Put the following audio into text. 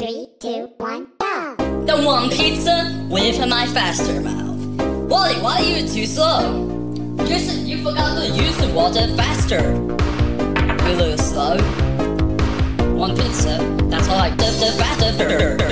Three, two, one, go! The one pizza with my faster mouth. Wally, why are you too slow? You said you forgot to use the water faster. You little slow. One pizza, that's all I did the faster.